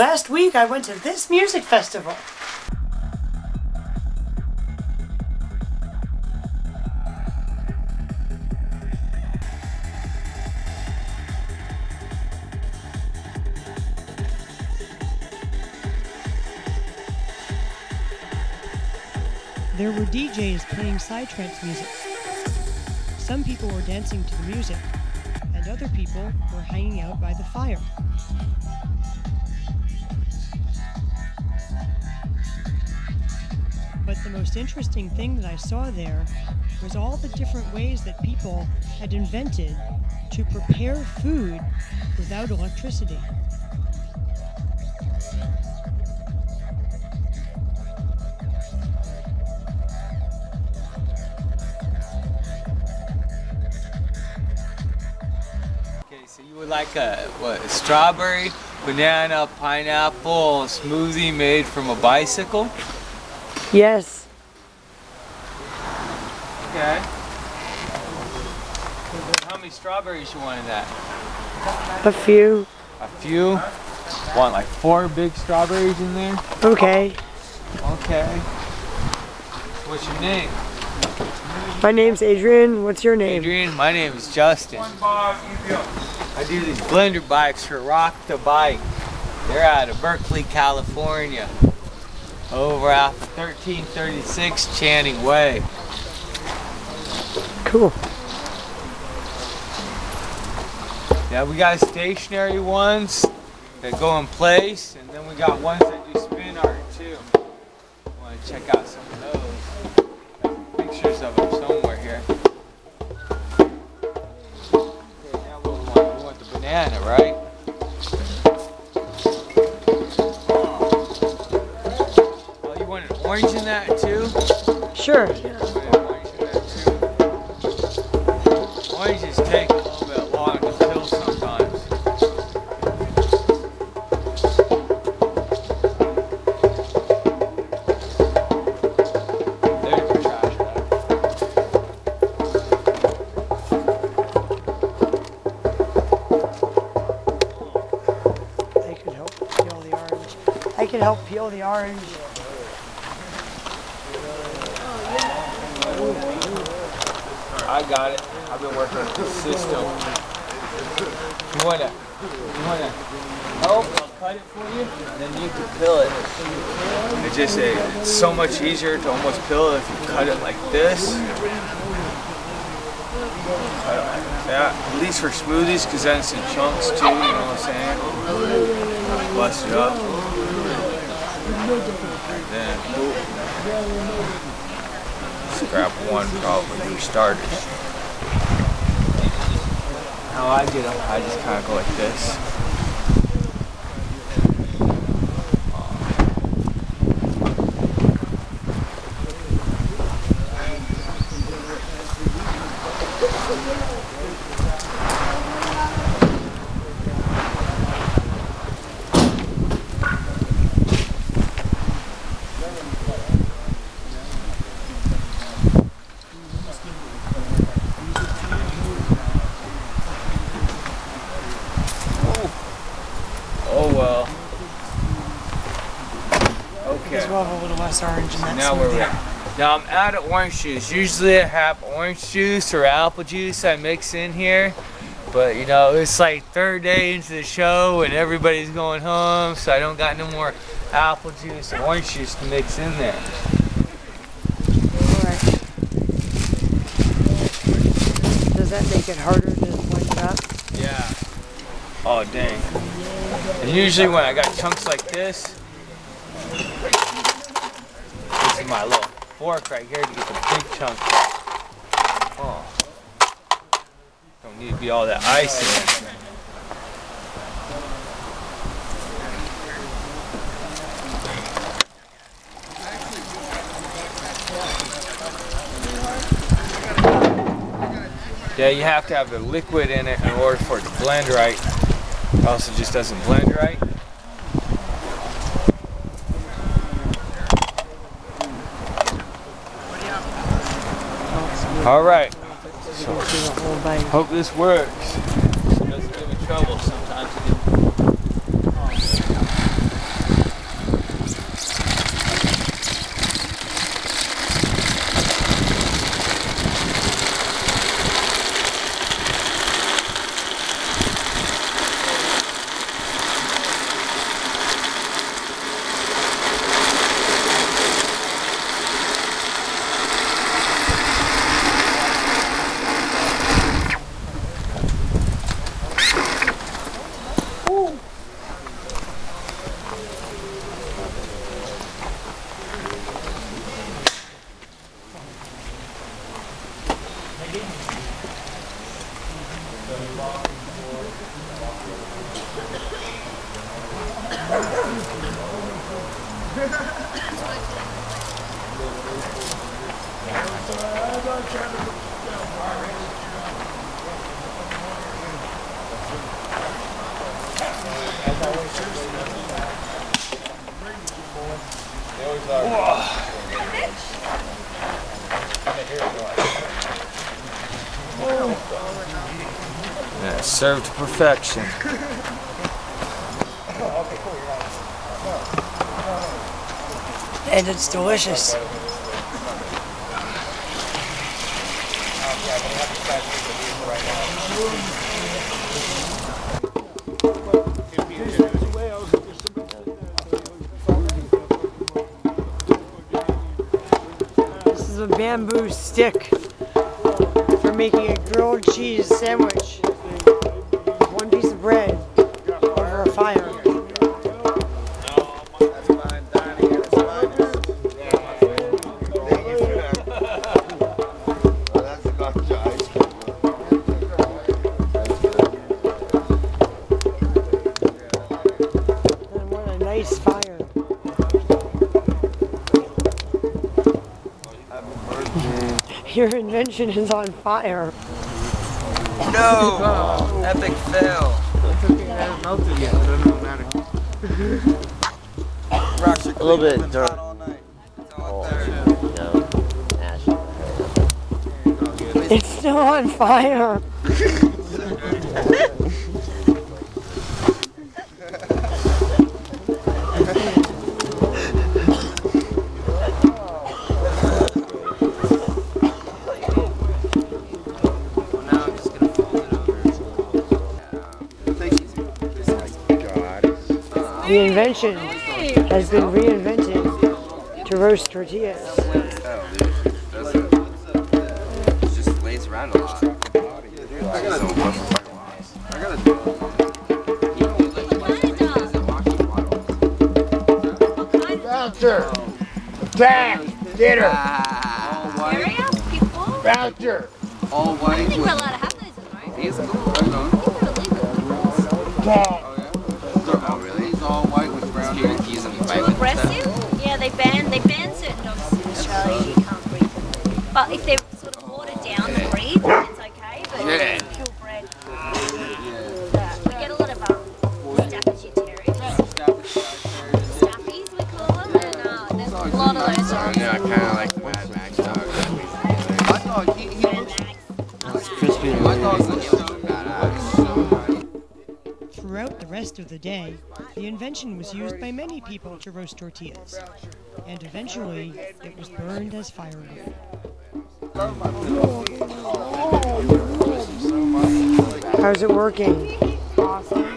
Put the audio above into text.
Last week I went to this music festival. There were DJs playing psytrance music. Some people were dancing to the music, and other people were hanging out by the fire. But the most interesting thing that I saw there was all the different ways that people had invented to prepare food without electricity. Okay, so you would like a what? A strawberry, banana, pineapple smoothie made from a bicycle? Yes. Okay. How many strawberries you want in that? A few. A few. Want like four big strawberries in there? Okay. Okay. What's your name? My name's Adrienne. What's your name? Adrienne. My name is Justin. I do these blender bikes for Rock the Bike. They're out of Berkeley, California. Over off of 1336 Channing Way. Cool. Yeah, we got stationary ones that go in place, and then we got ones that do spin art too. Want to check out some of those? Got pictures of them somewhere here. Okay, now we want? We want the banana, right? Orange in that too? Sure. Put an orange in. Oranges take a little bit long to fill sometimes. There's the trash bag. I could help peel the orange. I could help peel the orange. I got it. I've been working with the system. You wanna, you wanna help? I'll cut it for you, and then you can peel it. It's just a, it's so much easier to almost peel if you cut it like this. That. At least for smoothies, because then it's in chunks too. You know what I'm saying? Bust it up. And then, boop. Grab one probably starters. How I get them, I just kind of go like this well. Okay. As well, a little less orange in that Now where we smoothie. at? Now I'm out of orange juice. Usually I have orange juice or apple juice I mix in here. But you know, it's like third day into the show and everybody's going home, so I don't got no more apple juice or orange juice to mix in there. Does that make it harder to blend it up? Yeah. Oh dang. And usually when I got chunks like this, this is my little fork right here to get the big chunks. Oh. Don't need to be all that ice in it. Yeah, you have to have the liquid in it in order for it to blend right. Else it just doesn't blend right. All right. So, hope this works. Doesn't give me trouble They always. Whoa. Yeah, served to perfection. And it's delicious. This is a bamboo stick for making a grilled cheese sandwich. Your invention is on fire. No! Epic fail. A little bit dark. Oh, it's still on fire. The invention has been reinvented to roast tortillas. Just lays around a lot. Bouncer! Attack! Get her! All white, area? People? Bouncer! all I think we're allowed to have those in Rome. He's cool. I know. Attack! Aggressive? Yeah, they ban they ban certain dogs in Australia. You can't breed them. But if they're sort of watered down the breed, it's okay. But Yeah. Throughout the rest of the day, the invention was used by many people to roast tortillas, and eventually it was burned as firewood. How's it working? Awesome.